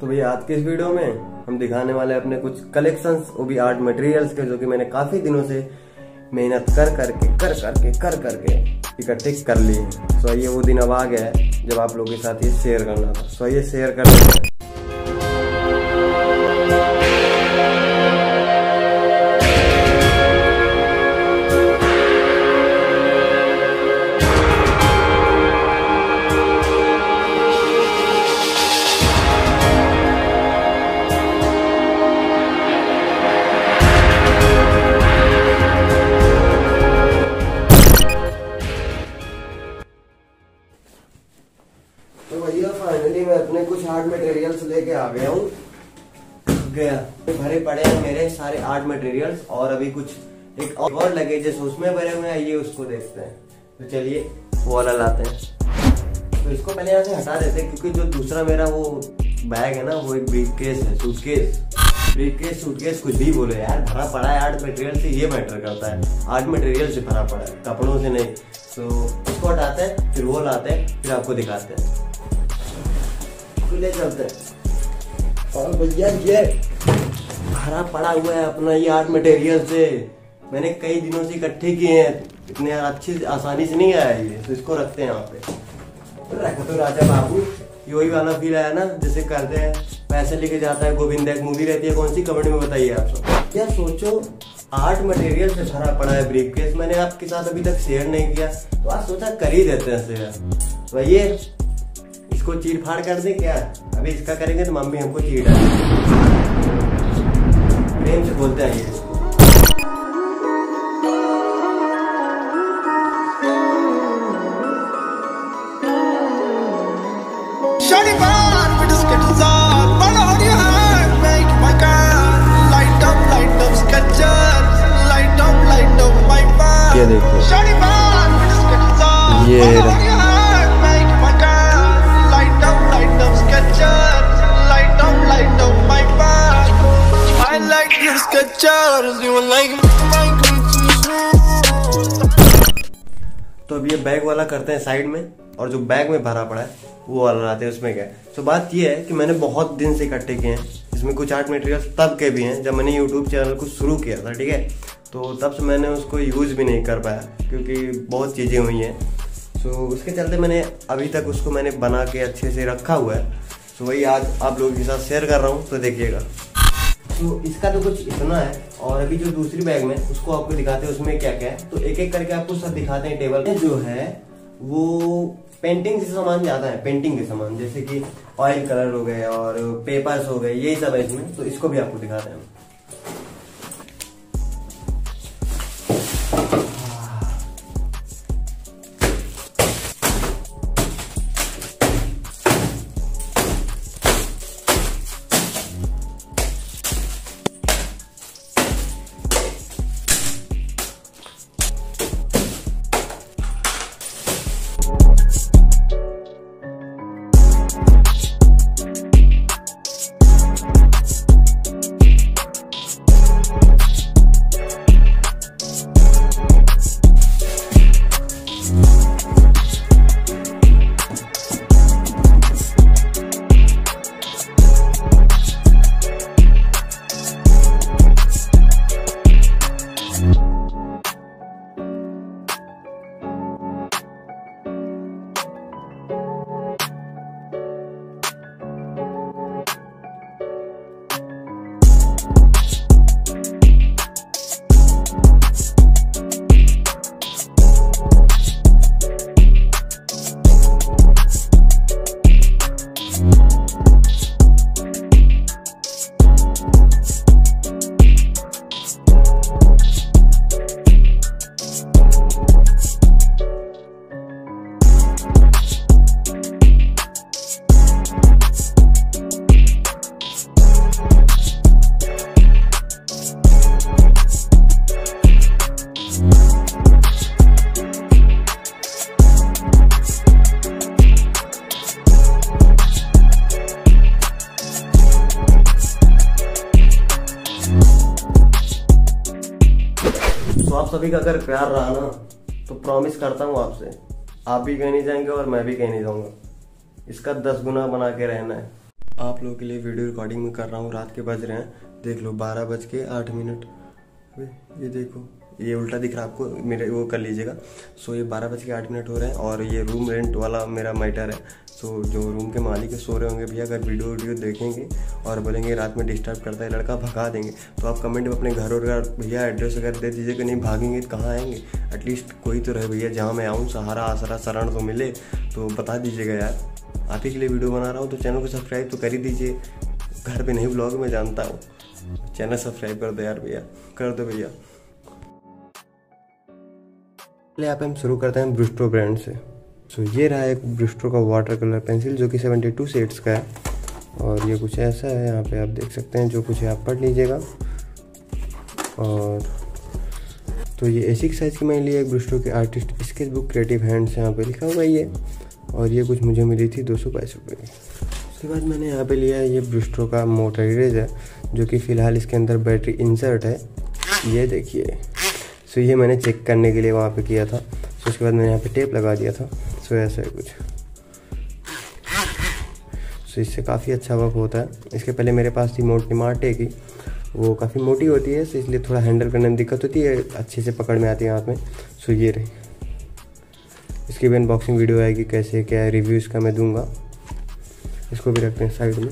तो भैया, आज के इस वीडियो में हम दिखाने वाले हैं अपने कुछ कलेक्शंस वो भी आर्ट मटेरियल्स के, जो कि मैंने काफ़ी दिनों से मेहनत कर, करके कर करके कर, करके इकट्ठे कर लिए सो ये वो दिन अब आ गया है जब आप लोगों के साथ ये शेयर करना था। सो ये शेयर कर मटेरियल्स लेके आ गया हूँ। गया। भरे पड़े हैं मेरे सारे आर्ट मटेरियल्स और अभी कुछ एक और लगेजेस उसमें भरे हुए हैं, ये उसको देखते हैं। तो चलिए, वो वाला लाते हैं। तो इसको पहले यहाँ से हटा देते हैं, क्योंकि जो दूसरा मेरा वो बैग है ना, वो एक ब्रीफ केस है सूटकेस ब्रीफ केस सूटकेस कुछ भी बोले यार, भरा पड़ा है आर्ट मटेरियल से, ये मैटर करता है। आर्ट मटेरियल से भरा पड़ा है, कपड़ों से नहीं। तो उसको हटाते हैं, फिर वो लाते हैं, फिर आपको दिखाते हैं। ले चलते हैं। और भैया ये भरा पड़ा हुआ है अपना ये आर्ट मटेरियल से। मैंने कई दिनों से इकट्ठे किए हैं। इतने अच्छी आसानी से नहीं आया ये तो इसको रखते हैं यहाँ पे। रखो तो राजा बाबू। ये वही वाला फील आया ना जैसे करते हैं पैसे लेके जाता है गोविंदा एक मूवी रहती है कौन सी? कमेंट में बताइए आप सब। क्या सोचो आर्ट मटेरियल से भरा पड़ा है ब्रीफ केस मैंने आपके साथ अभी तक शेयर नहीं किया। तो आज सोचा कर ही देते हैं शेयर तो ये इसको चीर फाड़ कर दे क्या? अभी इसका करेंगे तो मम्मी हमको चीर डालेंगे प्रेम से बोलते हैं ये। Shawty bad with the तो अब ये बैग वाला करते हैं साइड में, और जो बैग में भरा पड़ा है, वो वाला लाते हैं उसमें क्या तो बात ये है कि मैंने बहुत दिन से इकट्ठे किए हैं, इसमें कुछ आर्ट मटेरियल तब के भी हैं, जब मैंने यूट्यूब चैनल को शुरू किया था, ठीक है? तो तब से मैंने उसको यूज़ भी नहीं कर पाया, क्योंकि बहुत चीज़ें हुई हैं। सो उसके चलते मैंने अभी तक उसको मैंने बना के अच्छे से रखा हुआ है। सो वही आज आप लोगों के साथ शेयर कर रहा हूँ तो देखिएगा। तो इसका तो कुछ इतना है। और अभी जो दूसरी बैग में, उसको आपको दिखाते हैं, उसमें क्या क्या है। तो एक एक करके आपको सब दिखाते हैं टेबल में जो है, वो पेंटिंग से सामान ज़्यादा है पेंटिंग के सामान। जैसे कि ऑयल कलर हो गए और पेपर्स हो गए यही सब है इसमें। तो इसको भी आपको दिखाते हैं। आप सभी का अगर प्यार रहा ना तो प्रॉमिस करता हूँ आपसे, आप भी कहीं नहीं जाएँगे और मैं भी कहीं नहीं जाऊँगा। इसका दस गुना बना के रहना है। आप लोगों के लिए वीडियो रिकॉर्डिंग में कर रहा हूँ, रात के बज रहे हैं। देख लो, बारह बज के आठ मिनट। ये देखो। ये उल्टा दिख रहा है आपको, मेरे वो कर लीजिएगा। सो ये बारह बज के आठ मिनट हो रहे हैं और ये रूम रेंट वाला मेरा मैटर है। सो जो रूम के मालिक है, सो रहे होंगे भैया, अगर वीडियो वीडियो देखेंगे और बोलेंगे, रात में डिस्टर्ब करता है, लड़का भगा देंगे। तो आप कमेंट में अपने घर और घर भैया एड्रेस अगर दे दीजिए कि नहीं, भागेंगे तो कहाँ आएँगे? एटलीस्ट कोई तो रहे भैया, जहाँ मैं आऊँ, सहारा, आसरा, शरण तो मिले। तो बता दीजिएगा यार। आप ही के लिए वीडियो बना रहा हूँ तो चैनल को सब्सक्राइब तो कर ही दीजिए। घर पे नहीं ब्लॉग मैं जानता हूँ। चैनल सब्सक्राइब कर दो यार भैया, कर दो भैया। पहले आप हम शुरू करते हैं ब्रिस्टो ब्रांड से। सो so, ये रहा एक ब्रिस्टो का वाटर कलर पेंसिल जो कि 72 सेट्स का है। और ये कुछ ऐसा है यहाँ पे आप देख सकते हैं जो कुछ है आप पढ़ लीजिएगा। और तो ये ए एसिक साइज़ की मैंने लिया एक ब्रिस्टो के artist sketch book creative hands यहाँ पे लिखा हुआ ये। और ये कुछ मुझे मिली थी दो सौ बाईस रुपये उसके बाद मैंने यहाँ पे लिया ये ब्रिस्टो का मोटर इरेज है जो कि फ़िलहाल इसके अंदर बैटरी इंसर्ट है। ये देखिए। सो ये मैंने चेक करने के लिए वहाँ पे किया था। सो उसके बाद मैंने यहाँ पे टेप लगा दिया था। सो ऐसा है कुछ। सो इससे काफ़ी अच्छा वर्क होता है। इसके पहले मेरे पास थी मोटी मार्टे की। वो काफ़ी मोटी होती है सो इसलिए थोड़ा हैंडल करने में दिक्कत होती है। अच्छे से पकड़ में आती है हाथ में। सो ये रही। इसकी भी अनबॉक्सिंग वीडियो आएगी, कैसे क्या है रिव्यू इसका मैं दूँगा। इसको भी रखते हैं साइड में।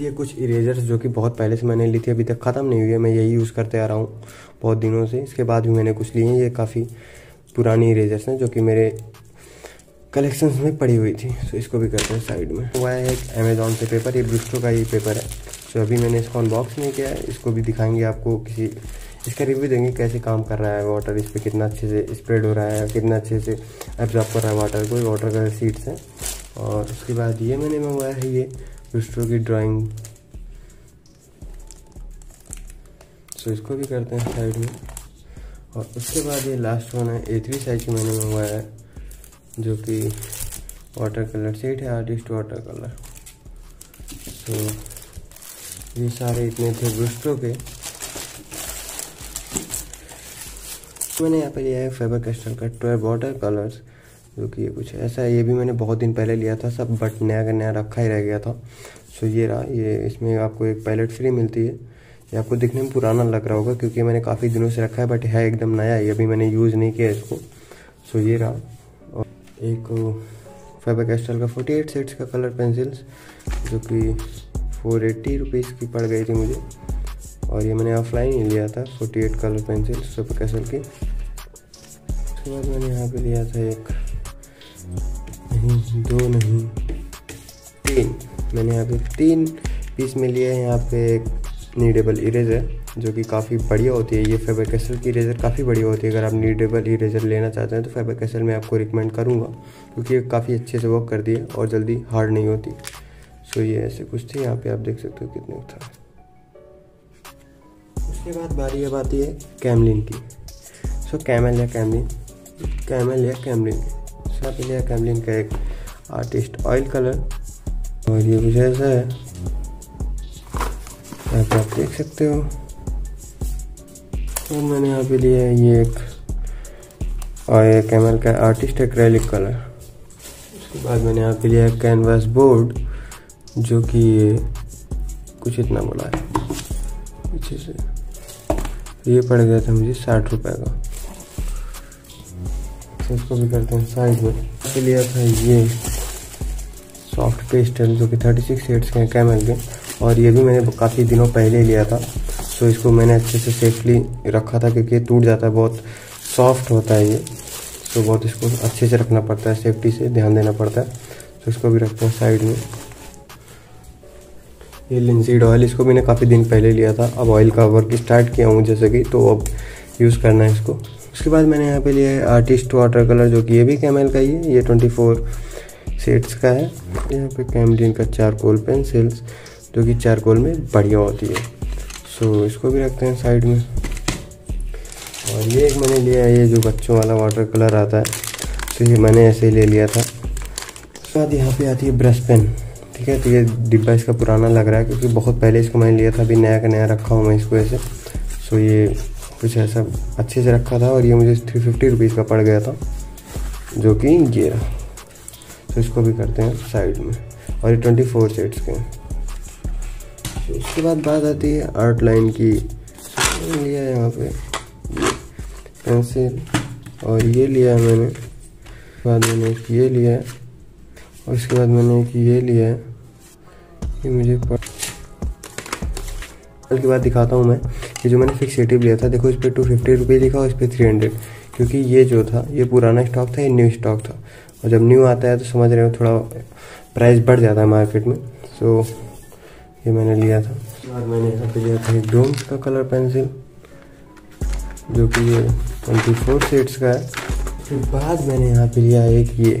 ये कुछ इरेजर्स जो कि बहुत पहले से मैंने ली थी, अभी तक ख़त्म नहीं हुई है। मैं यही यूज़ करते आ रहा हूँ। बहुत दिनों से। इसके बाद भी मैंने कुछ लिए हैं। ये काफ़ी पुरानी इरेजर्स हैं, जो कि मेरे कलेक्शन में पड़ी हुई थी। तो इसको भी करते हैं साइड में। हुआ है एक अमेजोन से पेपर ये ब्रिस्टो का ही पेपर है। तो अभी मैंने इसको अनबॉक्स नहीं किया है। इसको भी दिखाएँगे आपको किसी, इसका रिव्यू देंगे कैसे काम कर रहा है वाटर इस पर कितना अच्छे से स्प्रेड हो रहा है, कितना अच्छे से एब्जॉर्ब कर रहा है वाटर कोई वाटर का सीड्स हैं। और उसके बाद ये मैंने मंगवाया है, ये ब्रिस्टो की ड्राइंग सो इसको भी करते हैं साइड में। और उसके बाद ये लास्ट वन है ए थ्री साइज़ मैंने मंगवाया है, जो कि वाटर कलर सेट है आर्टिस्ट वाटर कलर तो ये सारे इतने थे ब्रिस्टो के। मैंने यहाँ पे लिया है फेबर कैस्टल का ट्वेल्व वाटर कलर्स जो कि ये कुछ ऐसा है। ये भी मैंने बहुत दिन पहले लिया था, सब बट नया का नया रखा ही रह गया था। सो ये रहा, ये इसमें आपको एक पैलेट फ्री मिलती है। ये आपको दिखने में पुराना लग रहा होगा क्योंकि मैंने काफ़ी दिनों से रखा है बट है एकदम नया है। अभी मैंने यूज़ नहीं किया इसको। सो ये रहा। और एक फेबर कैस्टल का फोर्टी एट सेट्स का कलर पेंसिल्स जो कि फोर एट्टी रुपीज़ की पड़ गई थी मुझे। और ये मैंने ऑफलाइन ही लिया था forty eight colour pencil Faber Castell की। उसके बाद मैंने यहाँ पे लिया था एक। नहीं, दो नहीं, तीन। मैंने यहाँ पे तीन पीस में लिया है। यहाँ पे एक नीडेबल इरेजर जो कि काफ़ी बढ़िया होती है। ये फेबर कैसल की इरेजर काफ़ी बढ़िया होती है। अगर आप नीडेबल इरेजर लेना चाहते हैं तो फेबर कैसल मैं आपको रिकमेंड करूँगा, क्योंकि ये काफ़ी अच्छे से वर्क करती है और जल्दी हार्ड नहीं होती। सो ये ऐसे कुछ थी, यहाँ पे आप देख सकते हो कितने था। उसके बाद बारी अब आती है कैमलिन की। सो कैमल या कैमलिन कैमल या कैमलिन सो यहाँ पे कैमलिन का एक आर्टिस्ट ऑयल कलर और ये कुछ ऐसा है। यहाँ पे आप देख सकते हो। और मैंने यहाँ पे लिया है ये एक, और ये कैमल का आर्टिस्ट एक्रेलिक कलर उसके बाद मैंने यहाँ पे लिया है कैनवास बोर्ड जो कि ये कुछ इतना बड़ा है। अच्छे से। ये पड़ गया था मुझे साठ रुपए का। तो इसको भी करते हैं साइड में। लिया था ये सॉफ्ट पेस्टल जो कि 36 शेड्स के हैं कैमल के। और ये भी मैंने काफ़ी दिनों पहले लिया था। सो इसको मैंने अच्छे से सेफली रखा था क्योंकि टूट जाता है, बहुत सॉफ्ट होता है ये। तो बहुत इसको अच्छे से रखना पड़ता है सेफ्टी से ध्यान देना पड़ता है। तो इसको भी रखते हैं साइड में। ये लिंसीड ऑयल इसको मैंने काफ़ी दिन पहले लिया था। अब ऑयल का वर्क स्टार्ट किया हूँ, जैसे कि तो अब यूज़ करना है इसको। उसके बाद मैंने यहाँ पे लिया है आर्टिस्ट वाटर कलर जो कि ये भी कैमल का ही है। ये ट्वेंटी फोर शेड्स का है। यहाँ पे कैमलिन का चारकोल पेंसिल्स जो कि चारकोल में बढ़िया होती है। सो इसको भी रखते हैं साइड में। और ये एक मैंने लिया है, ये जो बच्चों वाला वाटर कलर आता है। तो ये मैंने ऐसे ही ले लिया था। उसके बाद यहाँ पे आती है ब्रश पेन ठीक है तो ये डिब्बा इसका पुराना लग रहा है, क्योंकि बहुत पहले इसको मैंने लिया था, अभी नया का नया रखा हूँ मैं इसको ऐसे। सो ये कुछ ऐसा अच्छे से रखा था और ये मुझे थ्री फिफ्टी रुपीज़ का पड़ गया था, जो कि ये तो इसको भी करते हैं साइड में। और ये ट्वेंटी फोर सेट्स के उसके बाद बात आती है आर्ट लाइन की। लिया यहाँ पे। पेंसिल और ये लिया है मैंने। बाद मैंने एक ये लिया है। और उसके बाद मैंने एक ये लिया है। मुझे कल के बाद दिखाता हूँ मैं। ये जो मैंने फिक्सेटिव लिया था, देखो इस पर टू फिफ्टी रुपये लिखा और इस पर थ्री हंड्रेड क्योंकि ये जो था, ये पुराना स्टॉक था, ये न्यू स्टॉक था। और जब न्यू आता है तो समझ रहे हो थोड़ा प्राइस बढ़ जाता है मार्केट में। सो ये मैंने लिया था। उसके बाद मैंने यहाँ पे लिया था एक डोम्स का कलर पेंसिल जो कि ये ट्वेंटी फोर शेड्स का है। फिर बाद मैंने यहाँ पे लिया एक ये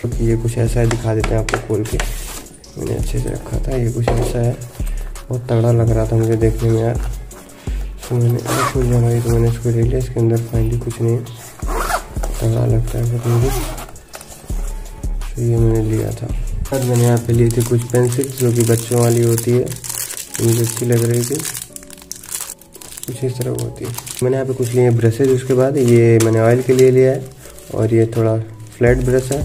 क्योंकि ये कुछ ऐसा है दिखा देते हैं आपको खोल के। मैंने अच्छे से रखा था, ये कुछ ऐसा है। बहुत तगड़ा लग रहा था मुझे देखने में यार। तो मैंने खुल जाए तो मैंने इसको ले लिया, इसके अंदर फाइनली कुछ नहीं तगड़ा लगता है तो ये मैंने लिया था। बाद मैंने यहाँ पे ली थी कुछ पेंसिल जो कि बच्चों वाली होती है। मुझे अच्छी लग रही थी। कुछ इस तरह होती है। मैंने यहाँ पे कुछ लिए ब्रशेज उसके बाद। ये मैंने ऑयल के लिए लिया है और ये थोड़ा फ्लैट ब्रश है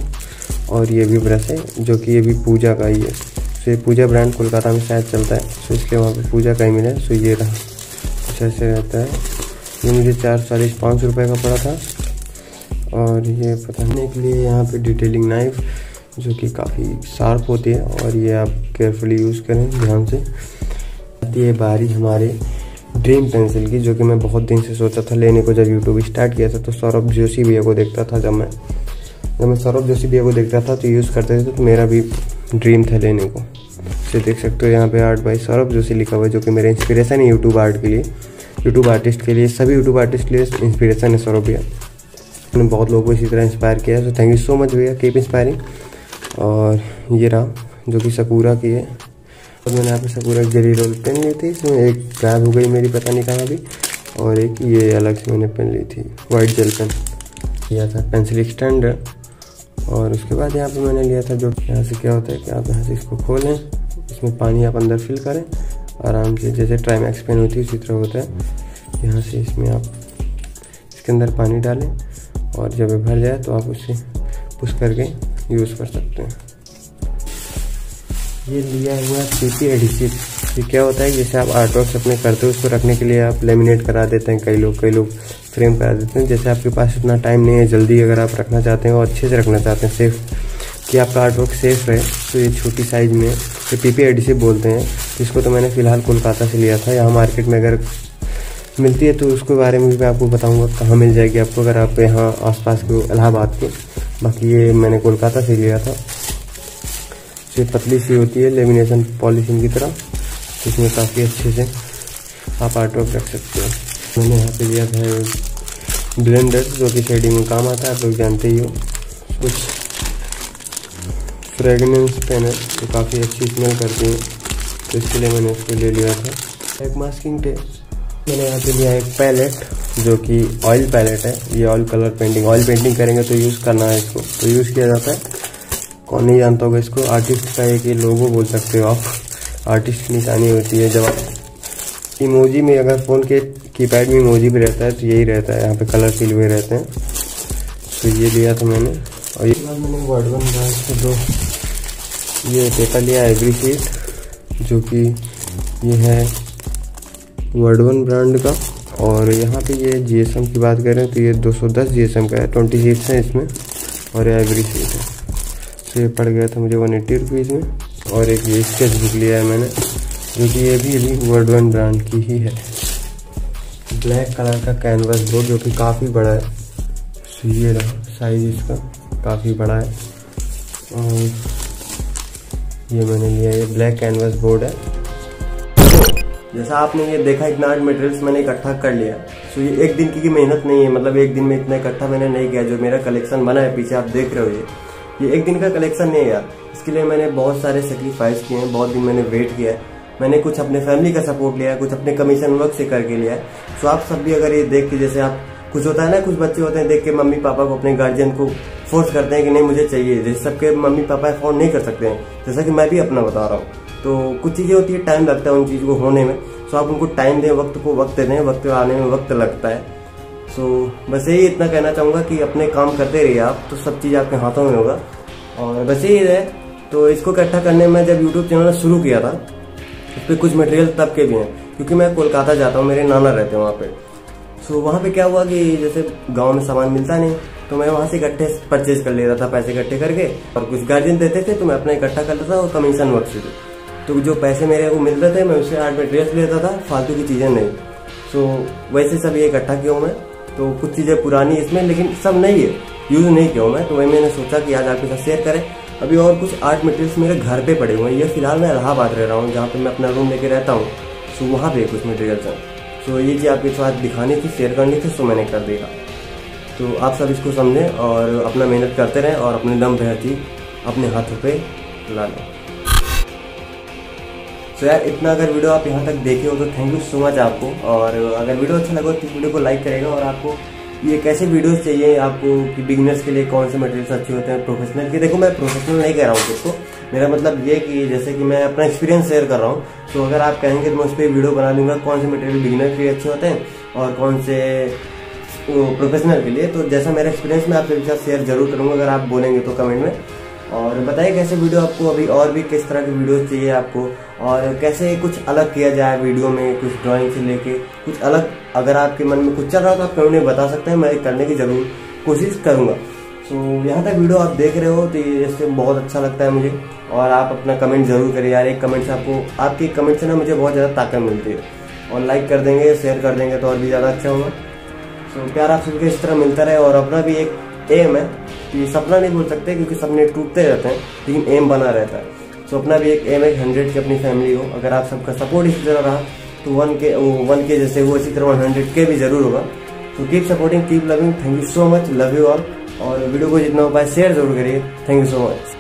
और ये भी ब्रश है जो कि ये भी पूजा का ही है। सो ये पूजा ब्रांड कोलकाता में शायद चलता है। सो इसलिए वहाँ पर पूजा का ही मिला सो ये रहा। कुछ ऐसे रहता है। ये मुझे चार चालीस पाँच सौ रुपये का पड़ा था। और ये पताने के लिए यहाँ पे डिटेलिंग नाइफ जो कि काफ़ी शार्प होती है और ये आप केयरफुली यूज़ करें ध्यान से। ये बारी हमारे ड्रीम पेंसिल की, जो कि मैं बहुत दिन से सोचा था, लेने को जब यूट्यूब स्टार्ट किया था तो सौरभ जोशी भैया को देखता था जब मैं जब मैं सौरभ जोशी भैया को देखता था तो यूज़ करते थे तो मेरा भी ड्रीम था लेने को। इसे देख सकते हो यहाँ पे आर्ट बाई सौरभ जोशी लिखा हुआ है, जो कि मेरा इंस्पिरेशन है यूट्यूब आर्ट के लिए। यूट्यूब आर्टिस्ट के लिए, सभी यूट्यूब आर्टिस्ट के लिए इंस्पिरेशन है सौरभ भैया। मैंने बहुत लोगों को इसी तरह इंस्पायर किया है तो थैंक यू सो मच भैया कीप इंस्पायरिंग और ये रहा, जो कि सकूरा की है। और मैंने यहाँ पे सकूरा जेरी रोल पेन ली थी, इसमें एक गायब हो गई मेरी, पता नहीं कहाँ भी, और एक ये अलग से मैंने पेन ली थी वाइट जेल पेन लिया था पेंसिल स्टैंड और उसके बाद यहाँ पे मैंने लिया था जो यहाँ से क्या होता है कि आप यहाँ से इसको खोलें, इसमें पानी आप अंदर फिल करें, आराम से, जैसे ट्राइमैक्स पेन होती है, उसी तरह होता है। यहाँ से इसमें आप इसके अंदर पानी डालें, और जब भर जाए तो आप उसे पुश करके यूज़ कर सकते हैं। ये लिया हुआ है सीपी एडिसिव ये क्या होता है? जैसे आप आर्ट वर्क अपने करते हो, उसको रखने के लिए आप लेमिनेट करा देते हैं कई लोग कई लोग फ्रेम करा देते हैं। जैसे आपके पास इतना टाइम नहीं है, जल्दी अगर आप रखना चाहते हैं और अच्छे से रखना चाहते हैं सेफ़ कि आपका आर्ट वर्क सेफ़ रहे तो ये छोटी साइज़ में, ये पी पी बोलते हैं। जिसको तो मैंने फ़िलहाल कोलकाता से लिया था। यहाँ मार्केट में अगर मिलती है तो उसके बारे में भी मैं आपको बताऊँगा, कहाँ मिल जाएगी आपको, अगर आप यहाँ आसपास के इलाहाबाद के। बाकी ये मैंने कोलकाता से लिया था। से पतली सी होती है, लेमिनेशन पॉलिशिंग की तरह। इसमें काफ़ी अच्छे से आप आर्ट वर्क रख सकते हो। मैंने यहाँ पे लिया था ब्लेंडर, जो कि शेडिंग में काम आता है, आप लोग जानते ही हो। कुछ फ्रेगनेंस पेन है, जो काफ़ी अच्छी स्मेल करती है। तो इसके लिए मैंने इसको ले लिया था। एक मास्किंग टेप मैंने यहाँ पे लिया एक पैलेट जो कि ऑयल पैलेट है। ये oil colour painting oil painting करेंगे तो यूज़ करना है इसको। तो यूज़ किया जाता है। कौन नहीं जानता होगा इसको। आर्टिस्ट का एक लोगो बोल सकते हो आप। आर्टिस्ट की निशानी होती है। जब इमोजी में अगर फ़ोन के कीपैड में इमोजी भी रहता है तो यही रहता है। यहाँ पे कलर फिल हुए रहते हैं। तो ये लिया था मैंने। और ये मैंने वर्ड वन ब्रांड से दो ये पेपर लिया एवरी सीट जो कि ये है वर्ड वन ब्रांड का। और यहाँ पे ये जीएसएम की बात करें तो ये 210 जीएसएम का है 20 सीट्स हैं इसमें और ये एवरी सीट है। तो ये पड़ गया था मुझे वन एट्टी रुपीज़ में और एक ये स्केच बुक लिया है मैंने, जो कि ये भी अभी वर्ड वन ब्रांड की ही है। ब्लैक कलर का कैनवस बोर्ड जो कि काफ़ी बड़ा है। तो ये रहा साइज़ इसका, काफ़ी बड़ा है। और ये मैंने लिया ये ब्लैक कैनवस बोर्ड है। जैसा आपने ये देखा, इतना आर्ट मटेरियल्स मैंने इकट्ठा कर लिया। सो ये एक दिन की मेहनत नहीं है मतलब एक दिन में इतना इकट्ठा मैंने नहीं किया, जो मेरा कलेक्शन बना है, पीछे आप देख रहे हो ये। ये एक दिन का कलेक्शन नहीं है यार। इसके लिए मैंने बहुत सारे सेक्रीफाइस किए हैं, बहुत दिन मैंने वेट किया है। मैंने कुछ अपने फैमिली का सपोर्ट लिया है, कुछ अपने कमीशन वर्क से करके लिया है। तो आप सब भी अगर ये देख के, जैसे आप कुछ होता है ना, कुछ बच्चे होते हैं, देख के मम्मी पापा को अपने गार्जियन को फोर्स करते हैं कि नहीं, मुझे चाहिए। जैसे सबके मम्मी पापा अफोर्ड नहीं कर सकते हैं, जैसा कि मैं भी अपना बता रहा हूँ। तो कुछ चीज़ें होती है टाइम लगता है उन चीज़ को होने में। तो आप उनको टाइम दें, वक्त को वक्त दें, वक्त आने में वक्त लगता है। सो बस यही इतना कहना चाहूँगा कि अपने काम करते रहिए आप तो सब चीज़ आपके हाथों में होगा। और बस यही है तो इसको इकट्ठा करने में जब यूट्यूब चैनल शुरू किया था उस पर कुछ मटेरियल तब के भी हैं, क्योंकि मैं कोलकाता जाता हूँ, मेरे नाना रहते हैं वहाँ पे। सो वहाँ पे क्या हुआ कि जैसे गाँव में सामान मिलता नहीं तो मैं वहाँ से इकट्ठे परचेज कर लेता था, पैसे इकट्ठे करके, और कुछ गार्जियन देते थे तो मैं अपना इकट्ठा कर लेता था और कमीशन वर्क से तो जो पैसे मेरे को मिलते थे, मैं उससे आर्ट मटेरियल्स लेता था, फालतू की चीज़ें नहीं। सो वैसे सब ये इकट्ठा किया हूँ मैं? तो कुछ चीज़ें पुरानी इसमें, लेकिन सब नहीं है। यूज़ नहीं किया हूँ मैं तो वही मैंने सोचा कि आज आपके साथ शेयर करें। अभी और कुछ आर्ट मटेरियल्स मेरे घर पे पड़े हुए हैं। ये फ़िलहाल मैं इलाहाबाद रह रहा हूँ, जहाँ पे मैं अपना रूम लेके रहता हूँ। सो वहाँ पे कुछ मटेरियल्स हैं। सो ये चीज़ आपके साथ दिखानी थी शेयर करनी थी सो मैंने कर दिया तो आप सब इसको समझें और अपना मेहनत करते रहें और अपने दम चीज़ अपने हाथों पर ला लें। सो यार, इतना अगर वीडियो आप यहाँ तक देखे हो तो थैंक यू सो मच आपको। और अगर वीडियो अच्छा लगा तो वीडियो को लाइक करेगा और आपको ये कैसे वीडियोस चाहिए आपको कि बिगनर्स के लिए कौन से मटेरियल्स अच्छे होते हैं प्रोफेशनल के? देखो, मैं प्रोफेशनल नहीं कह रहा हूँ इसको मेरा मतलब ये कि जैसे कि मैं अपना एक्सपीरियंस शेयर कर रहा हूँ। तो अगर आप कहेंगे तो मैं उस पर वीडियो बना दूँगा, कौन से मटेरियल बिगिनर के लिए अच्छे होते हैं और कौन से प्रोफेशनल के लिए। तो जैसा मेरा एक्सपीरियंस मैं आपके साथ शेयर ज़रूर करूँगा, अगर आप बोलेंगे तो कमेंट में। और बताइए कैसे वीडियो आपको अभी और भी किस तरह की वीडियो चाहिए आपको? और कैसे कुछ अलग किया जाए वीडियो में कुछ ड्राइंग से लेके कुछ अलग? अगर आपके मन में कुछ चल रहा हो तो आप कमेंट बता सकते हैं मैं करने की ज़रूर कोशिश करूँगा। सो so, यहाँ तक वीडियो आप देख रहे हो तो ये जैसे बहुत अच्छा लगता है मुझे। और आप अपना कमेंट ज़रूर करिए यार एक कमेंट से आपको आपके कमेंट से ना मुझे बहुत ज़्यादा ताकत मिलती है। और लाइक कर देंगे शेयर कर देंगे तो और भी ज़्यादा अच्छा होगा। सो so, प्यार आप सबके इस तरह मिलता रहे और अपना भी एक एम है तो ये सपना नहीं भूल सकते क्योंकि सपने टूटते रहते हैं, लेकिन एम बना रहता है। तो अपना भी एक एम है हंड्रेड की अपनी फैमिली हो। अगर आप सबका सपोर्ट इसी तरह रहा तो वन के वन के जैसे वो इसी तरह वन हंड्रेड के भी ज़रूर होगा। तो keep supporting keep loving thank you so much love you all और वीडियो को जितना हो पाए शेयर ज़रूर करिए। Thank you so much